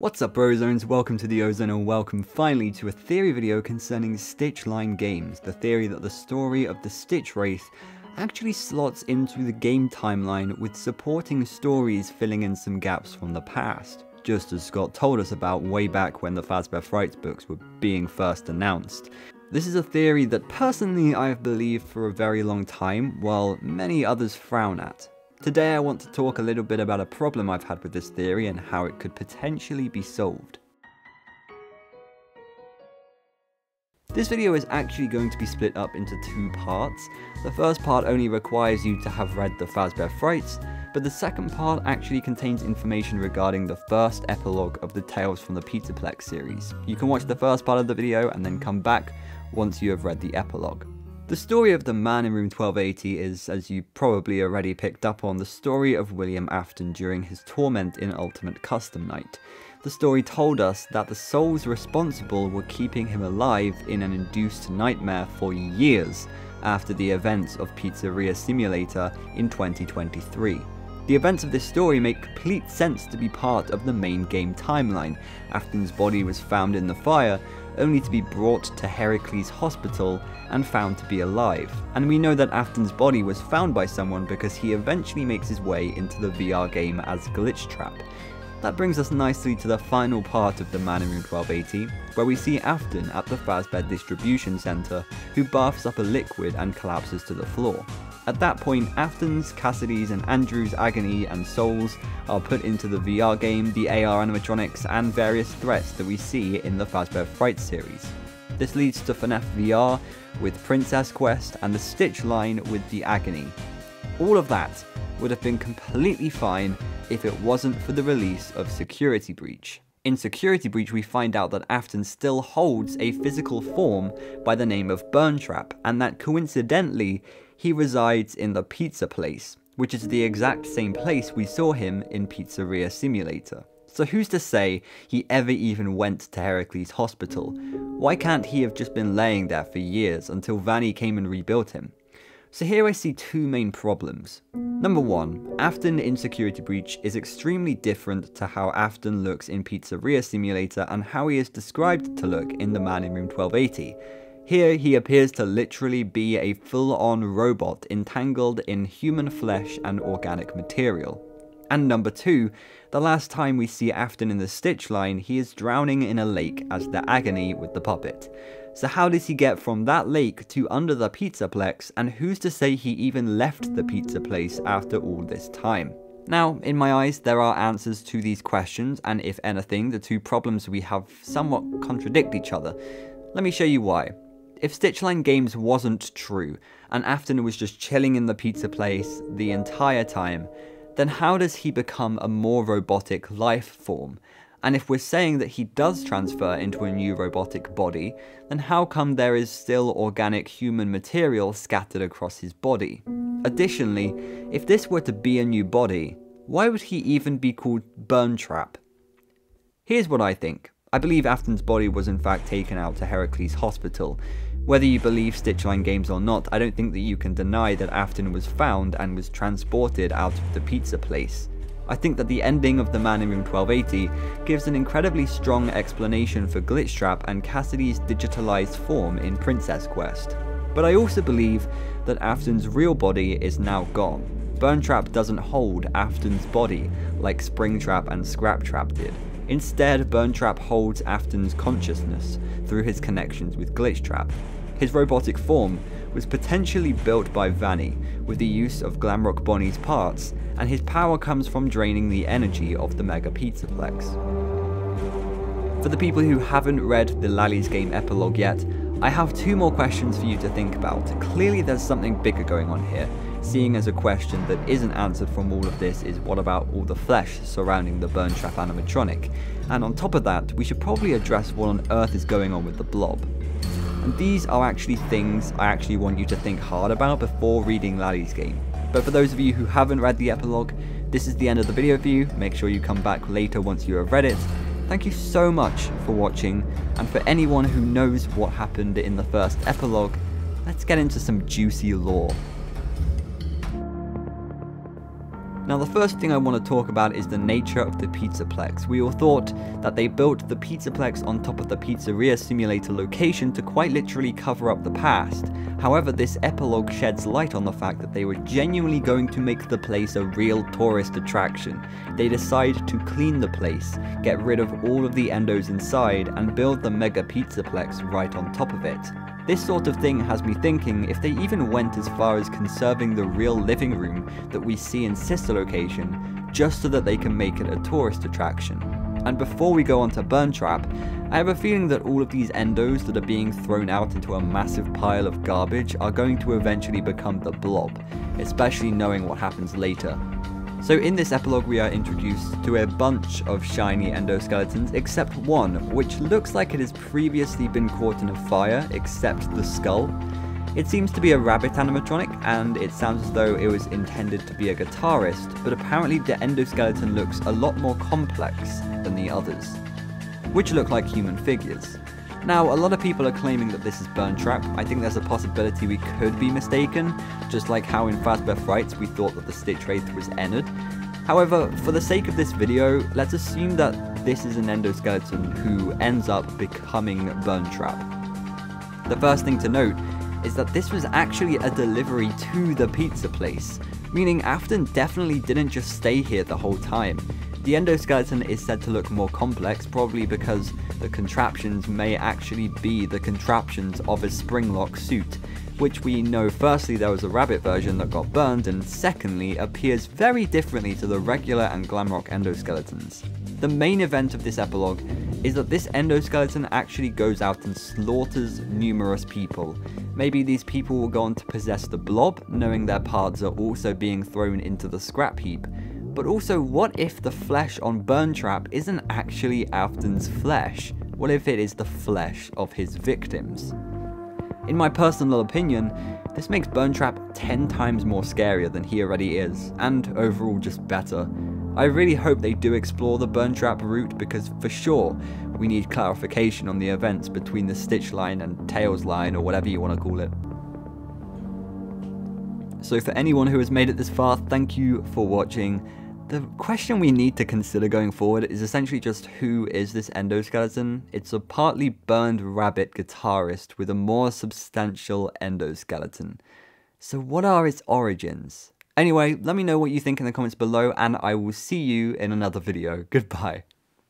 What's up Brozones, welcome to the Ozone and welcome finally to a theory video concerning Stitch Line Games, the theory that the story of the Stitch Wraith actually slots into the game timeline with supporting stories filling in some gaps from the past, just as Scott told us about way back when the Fazbear Frights books were being first announced. This is a theory that personally I have believed for a very long time, while many others frown at. Today I want to talk a little bit about a problem I've had with this theory and how it could potentially be solved. This video is actually going to be split up into two parts. The first part only requires you to have read the Fazbear Frights, but the second part actually contains information regarding the first epilogue of the Tales from the Pizzaplex series. You can watch the first part of the video and then come back once you have read the epilogue. The story of the man in room 1280 is, as you probably already picked up on, the story of William Afton during his torment in Ultimate Custom Night. The story told us that the souls responsible were keeping him alive in an induced nightmare for years after the events of Pizzeria Simulator in 2023. The events of this story make complete sense to be part of the main game timeline. Afton's body was found in the fire, only to be brought to Heracles Hospital and found to be alive. And we know that Afton's body was found by someone because he eventually makes his way into the VR game as Glitchtrap. That brings us nicely to the final part of the Man in Room 1280, where we see Afton at the Fazbear Distribution Centre, who baths up a liquid and collapses to the floor. At that point, Afton's, Cassidy's and Andrew's agony and souls are put into the VR game, the AR animatronics, and various threats that we see in the Fazbear Fright series. This leads to FNAF VR with Princess Quest and the Stitch line with the Agony. All of that would have been completely fine if it wasn't for the release of Security Breach. In Security Breach, we find out that Afton still holds a physical form by the name of Burntrap, and that coincidentally, he resides in the pizza place, which is the exact same place we saw him in Pizzeria Simulator. So who's to say he ever even went to Heracles Hospital? Why can't he have just been laying there for years until Vanny came and rebuilt him? So here I see two main problems. Number one, Afton in Security Breach is extremely different to how Afton looks in Pizzeria Simulator and how he is described to look in The Man in Room 1280. Here, he appears to literally be a full-on robot entangled in human flesh and organic material. And number two, the last time we see Afton in the Stitch line, he is drowning in a lake as the agony with the puppet. So how does he get from that lake to under the pizzaplex, and who's to say he even left the pizza place after all this time? Now, in my eyes, there are answers to these questions, and if anything, the two problems we have somewhat contradict each other. Let me show you why. If Stitchline Games wasn't true, and Afton was just chilling in the pizza place the entire time, then how does he become a more robotic life form? And if we're saying that he does transfer into a new robotic body, then how come there is still organic human material scattered across his body? Additionally, if this were to be a new body, why would he even be called Burntrap? Here's what I think. I believe Afton's body was in fact taken out to Heracles Hospital. Whether you believe Stitchline Games or not, I don't think that you can deny that Afton was found and was transported out of the pizza place. I think that the ending of The Man in Room 1280 gives an incredibly strong explanation for Glitchtrap and Cassidy's digitalized form in Princess Quest. But I also believe that Afton's real body is now gone. Burntrap doesn't hold Afton's body like Springtrap and Scraptrap did. Instead, Burntrap holds Afton's consciousness through his connections with Glitchtrap. His robotic form was potentially built by Vanny with the use of Glamrock Bonnie's parts, and his power comes from draining the energy of the Mega Pizzaplex. For the people who haven't read the Lally's Game epilogue yet, I have two more questions for you to think about. Clearly there's something bigger going on here, seeing as a question that isn't answered from all of this is what about all the flesh surrounding the Burntrap animatronic? And on top of that, we should probably address what on earth is going on with the blob. And these are actually things I actually want you to think hard about before reading Lally's game. But for those of you who haven't read the epilogue, this is the end of the video for you. Make sure you come back later once you have read it. Thank you so much for watching, and for anyone who knows what happened in the first epilogue, let's get into some juicy lore. Now the first thing I want to talk about is the nature of the Pizzaplex. We all thought that they built the Pizzaplex on top of the Pizzeria Simulator location to quite literally cover up the past. However, this epilogue sheds light on the fact that they were genuinely going to make the place a real tourist attraction. They decide to clean the place, get rid of all of the endos inside, and build the Mega Pizzaplex right on top of it. This sort of thing has me thinking if they even went as far as conserving the real living room that we see in sister location, just so that they can make it a tourist attraction. And before we go on to Burntrap, I have a feeling that all of these endos that are being thrown out into a massive pile of garbage are going to eventually become the blob, especially knowing what happens later. So in this epilogue we are introduced to a bunch of shiny endoskeletons except one, which looks like it has previously been caught in a fire except the skull. It seems to be a rabbit animatronic and it sounds as though it was intended to be a guitarist, but apparently the endoskeleton looks a lot more complex than the others, which look like human figures. Now, a lot of people are claiming that this is Burntrap. I think there's a possibility we could be mistaken, just like how in Fazbear Frights we thought that the Stitch Wraith was Ennard. However, for the sake of this video, let's assume that this is an endoskeleton who ends up becoming Burntrap. The first thing to note is that this was actually a delivery to the pizza place, meaning Afton definitely didn't just stay here the whole time. The endoskeleton is said to look more complex, probably because the contraptions may actually be the contraptions of a springlock suit, which we know firstly there was a rabbit version that got burned, and secondly appears very differently to the regular and Glamrock endoskeletons. The main event of this epilogue is that this endoskeleton actually goes out and slaughters numerous people. Maybe these people will go on to possess the blob, knowing their parts are also being thrown into the scrap heap, but also, what if the flesh on Burntrap isn't actually Afton's flesh? What if it is the flesh of his victims? In my personal opinion, this makes Burntrap 10 times more scarier than he already is, and overall just better. I really hope they do explore the Burntrap route because for sure, we need clarification on the events between the Stitch line and Tales line or whatever you want to call it. So for anyone who has made it this far, thank you for watching. The question we need to consider going forward is essentially just who is this endoskeleton? It's a partly burned rabbit guitarist with a more substantial endoskeleton. So what are its origins? Anyway, let me know what you think in the comments below and I will see you in another video. Goodbye.